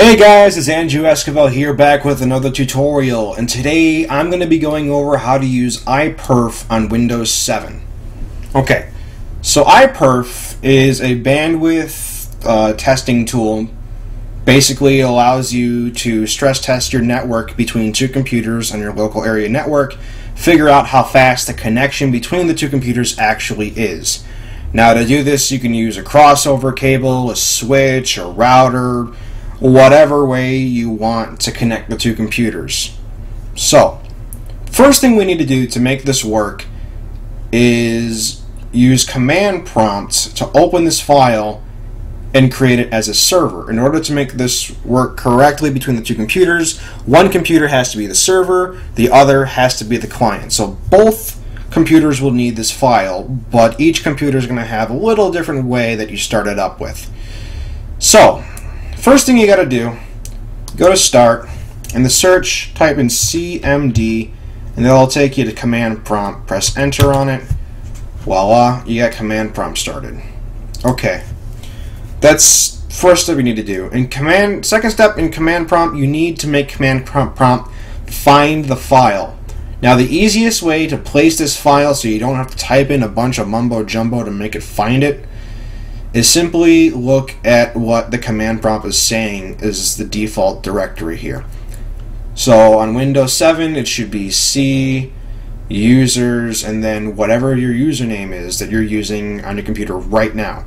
Hey guys, it's Andrew Esquivel here back with another tutorial and today I'm going to be going over how to use iPerf on Windows 7. Okay, so iPerf is a bandwidth uh, testing tool. Basically allows you to stress test your network between two computers on your local area network, figure out how fast the connection between the two computers actually is. Now to do this you can use a crossover cable, a switch, a router, whatever way you want to connect the two computers. So, first thing we need to do to make this work is use command prompts to open this file and create it as a server. In order to make this work correctly between the two computers, one computer has to be the server, the other has to be the client. So both computers will need this file, but each computer is going to have a little different way that you start it up with. So, First thing you got to do, go to Start, in the search, type in CMD, and that'll take you to command prompt. Press Enter on it. Voila, you got command prompt started. Okay, that's first step you need to do. In command, second step in command prompt, you need to make command prompt, prompt find the file. Now the easiest way to place this file so you don't have to type in a bunch of mumbo jumbo to make it find it is simply look at what the command prompt is saying is the default directory here. So on Windows 7 it should be C users and then whatever your username is that you're using on your computer right now.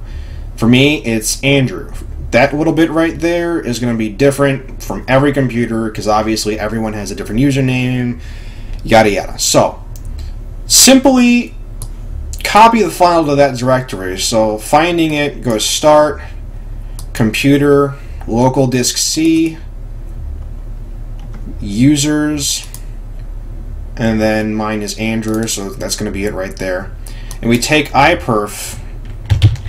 For me it's Andrew. That little bit right there is going to be different from every computer because obviously everyone has a different username yada yada. So simply copy the file to that directory. So finding it, go Start, Computer, Local Disk C, Users, and then mine is Andrew, so that's going to be it right there. And we take iPerf,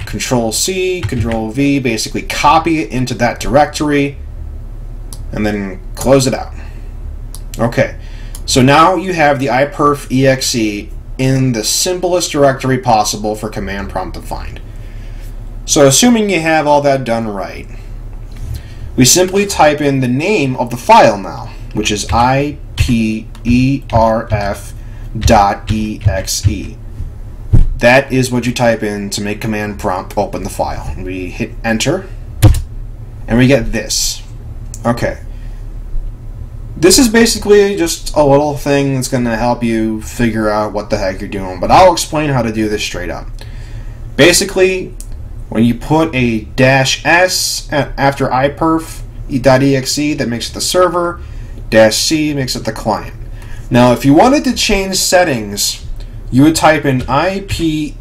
Control C, Control V, basically copy it into that directory, and then close it out. Okay, so now you have the iPerf exe in the simplest directory possible for command prompt to find. So assuming you have all that done right, we simply type in the name of the file now, which is iperf.exe. That is what you type in to make command prompt open the file. We hit enter, and we get this. Okay, this is basically just a little thing that's going to help you figure out what the heck you're doing, but I'll explain how to do this straight up. Basically, when you put a dash s after iperf.exe, that makes it the server, dash c makes it the client. Now, if you wanted to change settings, you would type in iperf.exe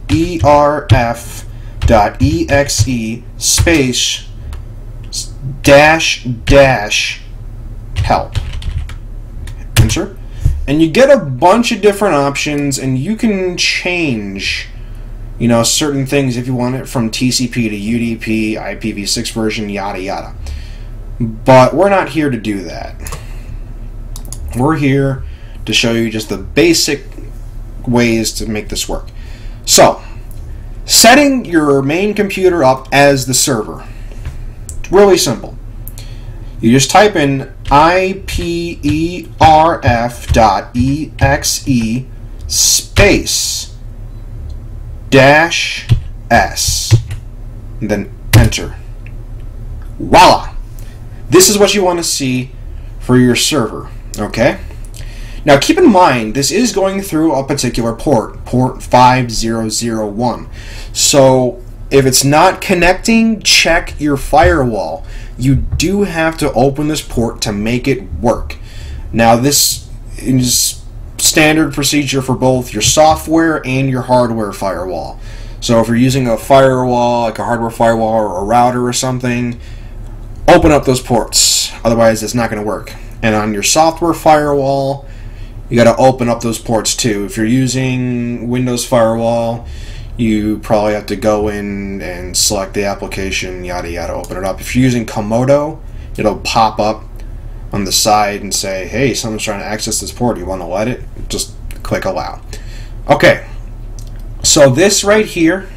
space dash dash help and you get a bunch of different options and you can change you know certain things if you want it from TCP to UDP, IPv6 version, yada yada. But we're not here to do that. We're here to show you just the basic ways to make this work. So, setting your main computer up as the server. It's really simple. You just type in iperf.exe space dash s and then enter. Voila! This is what you want to see for your server, okay? Now keep in mind, this is going through a particular port, port 5001. So if it's not connecting, check your firewall you do have to open this port to make it work. Now this is standard procedure for both your software and your hardware firewall. So if you're using a firewall, like a hardware firewall or a router or something, open up those ports. Otherwise, it's not going to work. And on your software firewall, you got to open up those ports too. If you're using Windows Firewall, you probably have to go in and select the application, yada yada, open it up. If you're using Comodo, it'll pop up on the side and say, hey, someone's trying to access this port. You want to let it? Just click allow. Okay, so this right here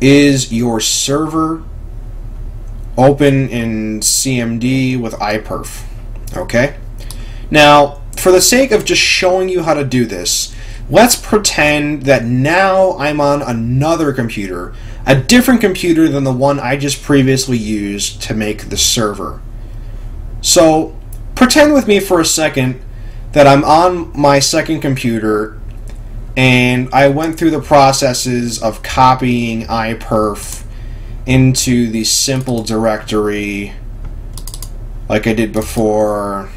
is your server open in CMD with iPerf. Okay? Now, for the sake of just showing you how to do this, let's pretend that now I'm on another computer, a different computer than the one I just previously used to make the server. So, pretend with me for a second that I'm on my second computer and I went through the processes of copying iPerf into the simple directory like I did before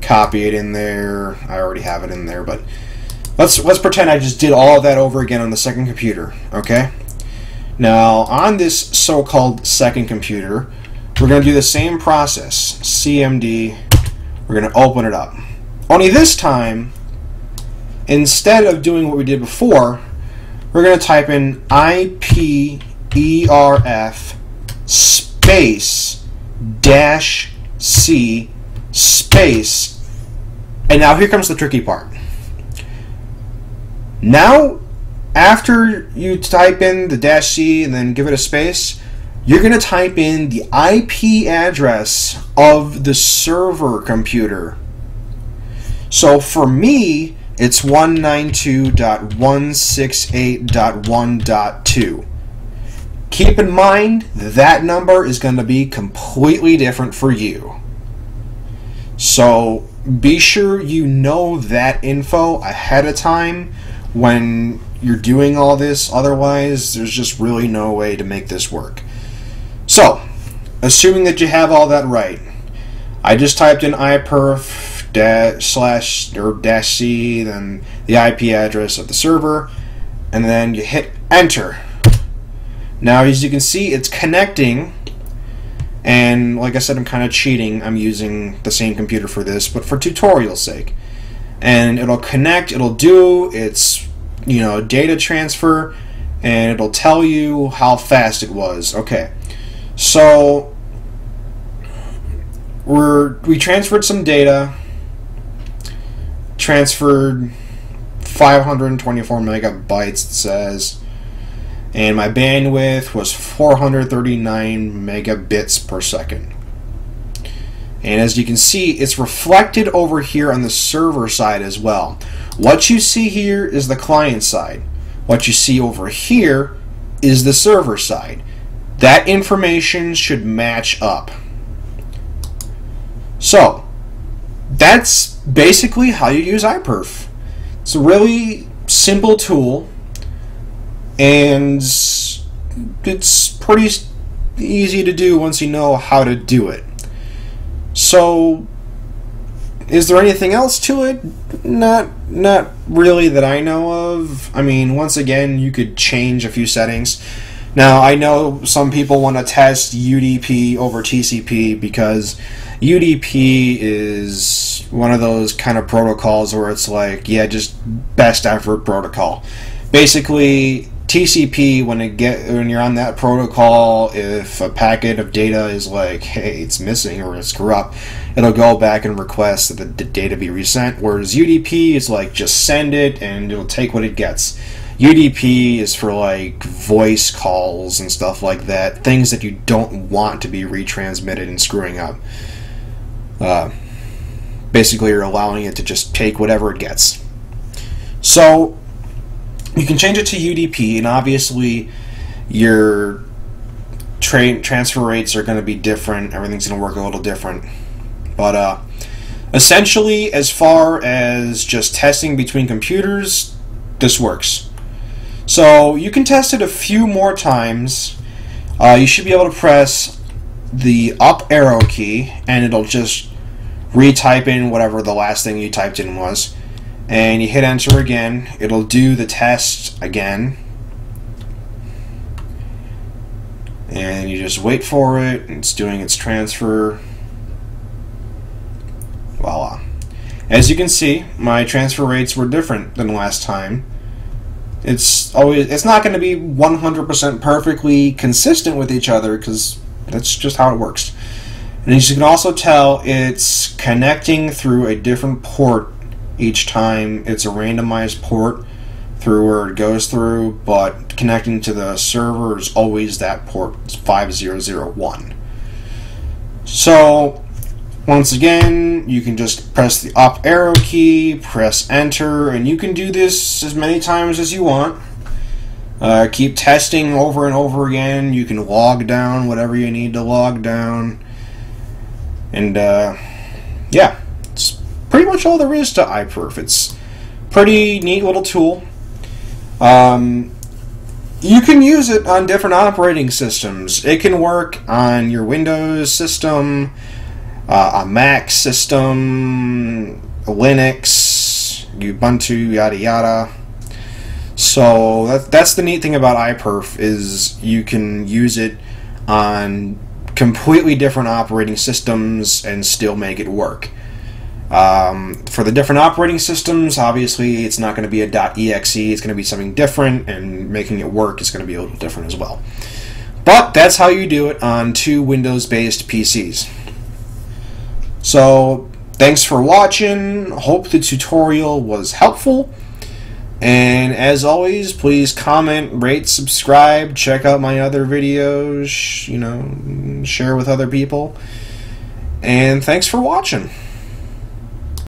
copy it in there I already have it in there but let's let's pretend I just did all of that over again on the second computer okay now on this so-called second computer we're going to do the same process CMD we're going to open it up only this time instead of doing what we did before we're going to type in IPERF space dash C space. And now here comes the tricky part. Now, after you type in the dash C and then give it a space, you're going to type in the IP address of the server computer. So for me, it's 192.168.1.2. Keep in mind that number is going to be completely different for you. So be sure you know that info ahead of time when you're doing all this. Otherwise, there's just really no way to make this work. So, assuming that you have all that right, I just typed in iperf dash slash or dash c, then the IP address of the server, and then you hit enter. Now, as you can see, it's connecting. And like I said, I'm kind of cheating. I'm using the same computer for this, but for tutorial sake. And it'll connect, it'll do its, you know, data transfer, and it'll tell you how fast it was. Okay. So we're we transferred some data. Transferred 524 megabytes, it says and my bandwidth was 439 megabits per second. And as you can see, it's reflected over here on the server side as well. What you see here is the client side. What you see over here is the server side. That information should match up. So, that's basically how you use iPerf. It's a really simple tool and it's pretty easy to do once you know how to do it. So, is there anything else to it? Not, not really that I know of. I mean, once again, you could change a few settings. Now, I know some people want to test UDP over TCP because UDP is one of those kind of protocols where it's like, yeah, just best effort protocol. Basically, TCP when it get when you're on that protocol, if a packet of data is like, hey, it's missing or it's corrupt, it'll go back and request that the, the data be resent. Whereas UDP is like just send it and it'll take what it gets. UDP is for like voice calls and stuff like that, things that you don't want to be retransmitted and screwing up. Uh, basically, you're allowing it to just take whatever it gets. So you can change it to UDP, and obviously your tra- transfer rates are going to be different. Everything's going to work a little different. But uh, essentially, as far as just testing between computers, this works. So you can test it a few more times. Uh, you should be able to press the up arrow key, and it'll just retype in whatever the last thing you typed in was and you hit enter again. It'll do the test again. And you just wait for it. It's doing its transfer. Voila. As you can see my transfer rates were different than last time. It's always it's not going to be 100% perfectly consistent with each other because that's just how it works. And as you can also tell it's connecting through a different port each time it's a randomized port through where it goes through, but connecting to the server is always that port 5001. So, once again, you can just press the up arrow key, press enter, and you can do this as many times as you want. Uh, keep testing over and over again. You can log down whatever you need to log down. And uh, yeah, pretty much all there is to iPerf. It's pretty neat little tool. Um, you can use it on different operating systems. It can work on your Windows system, uh, a Mac system, Linux, Ubuntu, yada yada. So that, that's the neat thing about iPerf is you can use it on completely different operating systems and still make it work. Um, for the different operating systems, obviously it's not going to be a .exe, it's going to be something different, and making it work is going to be a little different as well. But that's how you do it on two Windows-based PCs. So, thanks for watching. Hope the tutorial was helpful. And as always, please comment, rate, subscribe, check out my other videos, you know, share with other people. And thanks for watching.